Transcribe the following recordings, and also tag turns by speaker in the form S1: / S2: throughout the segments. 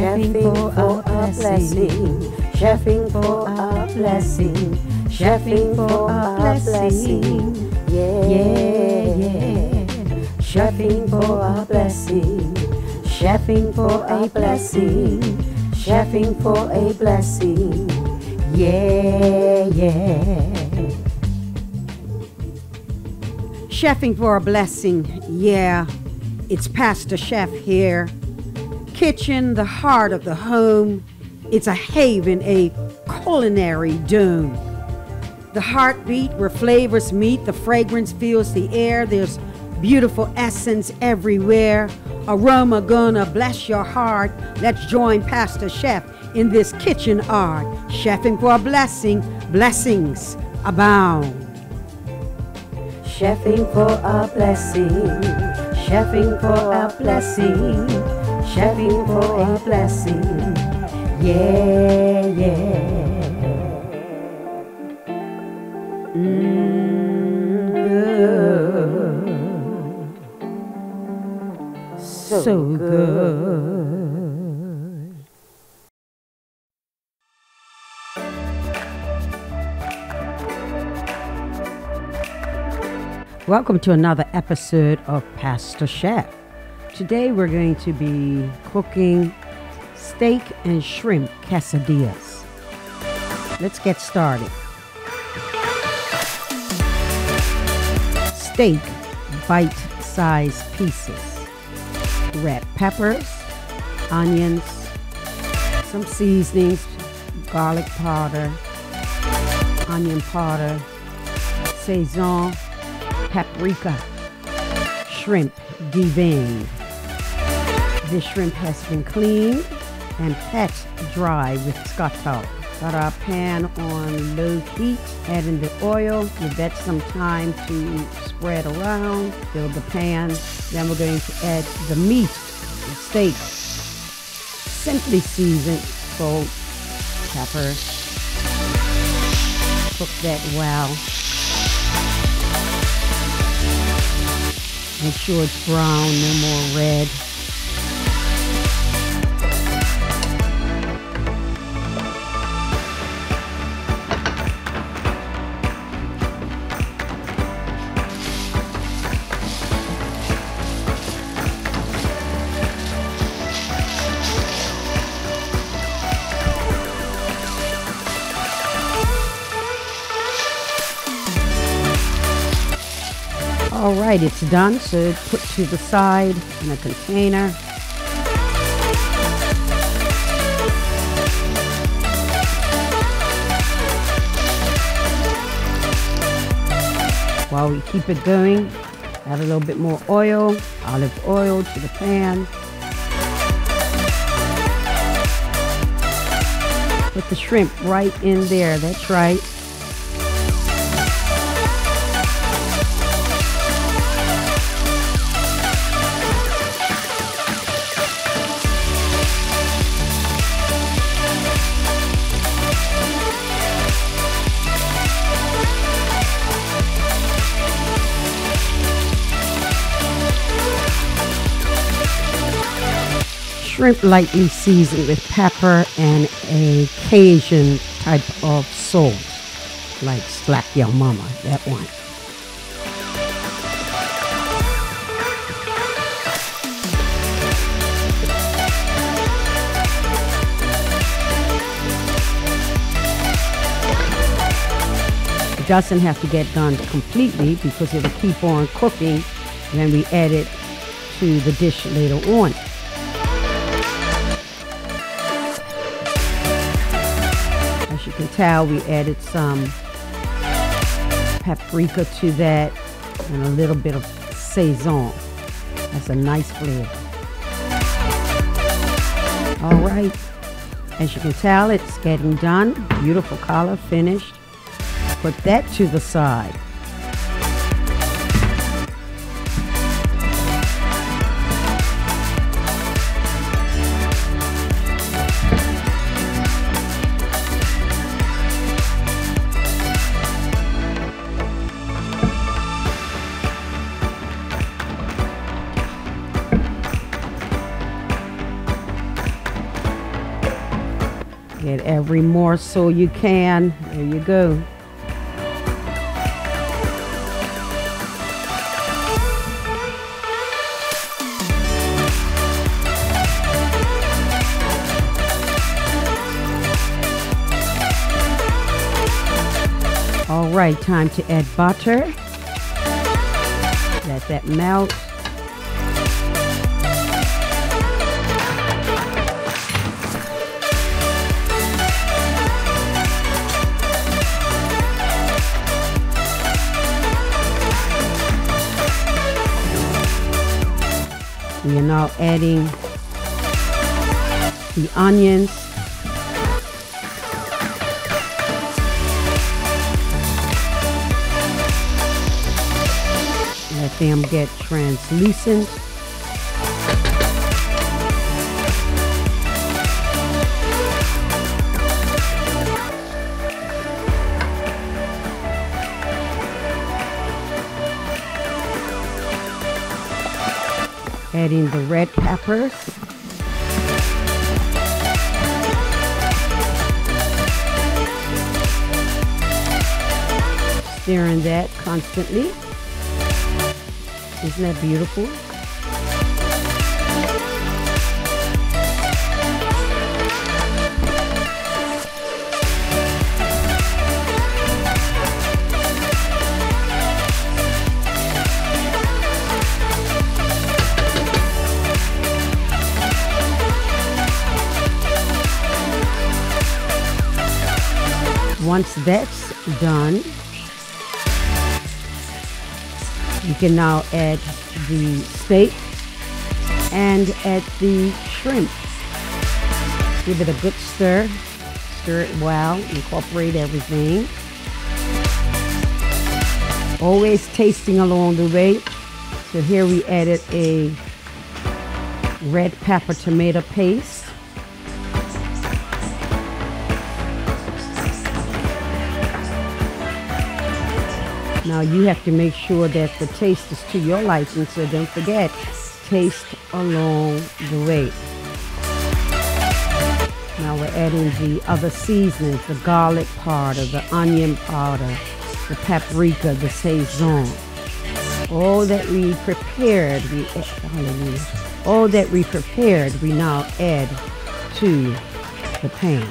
S1: Chefing for a blessing. Chefing for a blessing. Chefing for a blessing. Yeah, yeah, yeah. Chefing for a blessing. Chefing for a blessing. Chefing for a blessing. Yeah, yeah.
S2: Chefing for a blessing, yeah. It's Pastor Chef here. Kitchen, the heart of the home. It's a haven, a culinary dome. The heartbeat where flavors meet, the fragrance fills the air. There's beautiful essence everywhere. Aroma gonna bless your heart. Let's join Pastor Chef in this kitchen art. Chefing for a blessing, blessings abound.
S1: Chefing for a blessing. Chefing for a blessing. Chefing for a blessing. Yeah, yeah. Mm, good. So,
S2: So
S1: good.
S2: Welcome to another episode of Pastor Chef. Today we're going to be cooking steak and shrimp quesadillas. Let's get started. Steak, bite sized pieces. Red peppers, onions, some seasonings, garlic powder, onion powder, Sazon, paprika, shrimp deveined. This shrimp has been cleaned and pat dry with scotch tape. Got our pan on low heat, add in the oil, give that some time to spread around, fill the pan. Then we're going to add the meat, the steak, simply seasoned, salt, pepper. Cook that well. Make sure it's brown, no more red. All right, it's done. So put to the side in a container. While we keep it going, add a little bit more oil, olive oil to the pan. Put the shrimp right in there. That's right. Shrimp lightly seasoned with pepper and a Cajun type of salt, like Slap Your Mama, that one. It doesn't have to get done completely because it'll keep on cooking. Then we add it to the dish later on. Tell, we added some paprika to that and a little bit of Sazon. That's a nice flavor. All right. As you can tell, it's getting done. Beautiful color, finished. Put that to the side. Every morsel you can. There you go. All right, time to add butter. Let that melt. We are now adding the onions. Let them get translucent. Adding the red peppers. Stirring that constantly. Isn't that beautiful? Once that's done, you can now add the steak and add the shrimp. Give it a good stir. Stir it well. Incorporate everything. Always tasting along the way. So here we added a red pepper tomato paste. Now you have to make sure that the taste is to your liking, so don't forget, taste along the way. Now we're adding the other seasonings, the garlic powder, the onion powder, the paprika, the sazon. All that we prepared, we hallelujah. All that we prepared, we now add to the pan.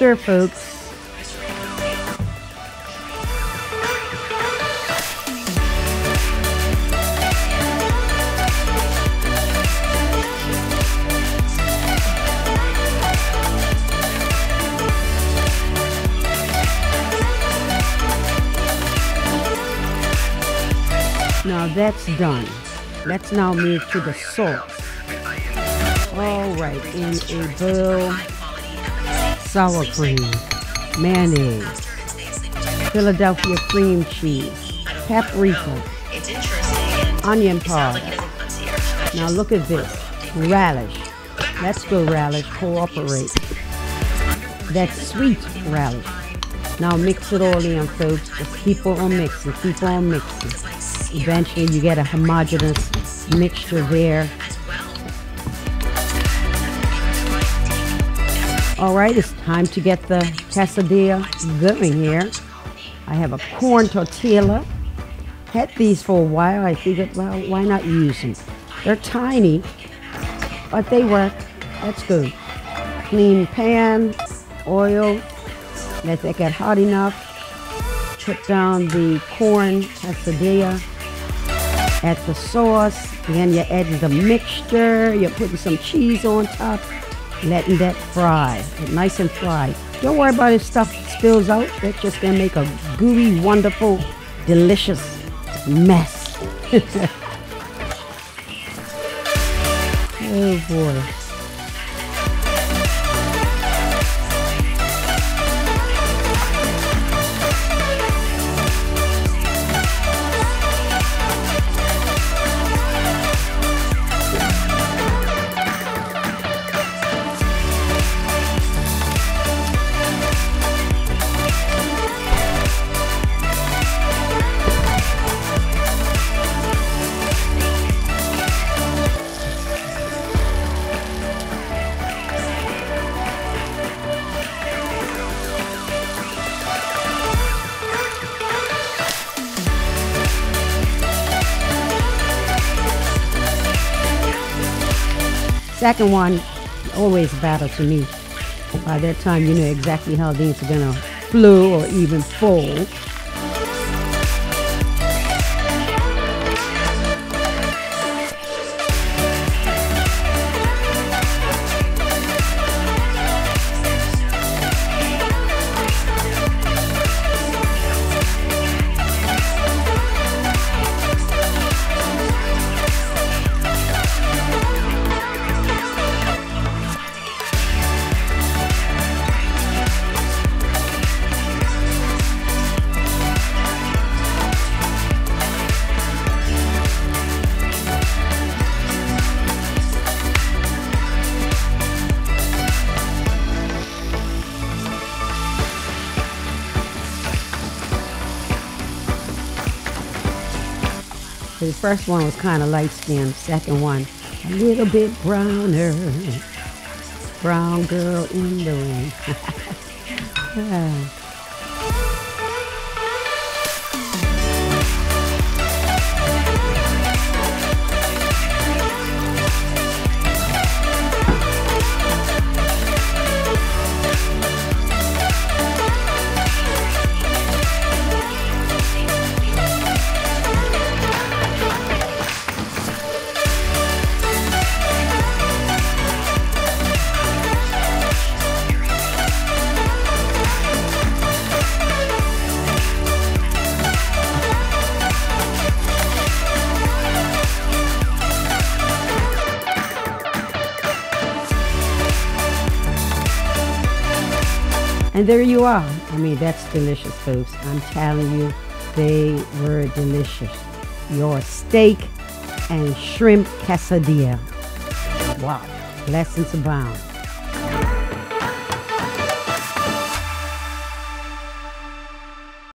S2: Stir, folks. Now that's done. Let's now move to the sauce. All right, in a bowl, sour cream, mayonnaise, Philadelphia cream cheese, paprika, onion powder. Now look at this, relish. Let's go relish, cooperate. That's sweet relish. Now mix it all in, folks. Just keep on mixing, keep on mixing. Eventually you get a homogeneous mixture there. All right, it's time to get the quesadilla going here. I have a corn tortilla. Had these for a while. I figured, well, why not use them? They're tiny, but they work. That's good. Clean pan, oil. Let that get hot enough. Put down the corn quesadilla. Add the sauce. Then you're adding the mixture. You're putting some cheese on top letting that fry, nice and fried. Don't worry about if stuff spills out. That's just gonna make a gooey, wonderful, delicious mess. oh boy. Second one, always a battle to me. By that time, you know exactly how things are to flow or even fold. The first one was kind of light skinned. Second one, a little bit browner. Brown girl in the room. And there you are. I mean, that's delicious, folks. I'm telling you, they were delicious. Your steak and shrimp quesadilla. Wow. Blessings abound.